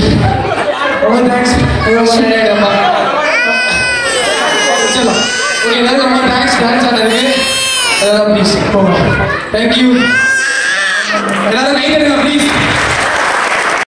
Okay, thanks. Hey, what's your name, Amma? Okay, let's go. Thanks, thanks, Anand. Thank you.